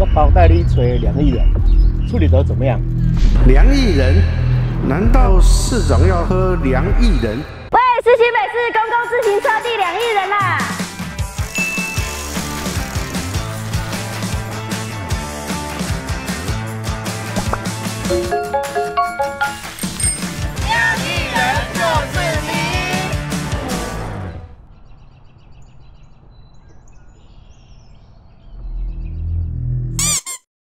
我包带你吹两亿人，处理得怎么样？两亿人？难道市长要喝两亿人？喂，是新北市公共自行车第两亿人啦！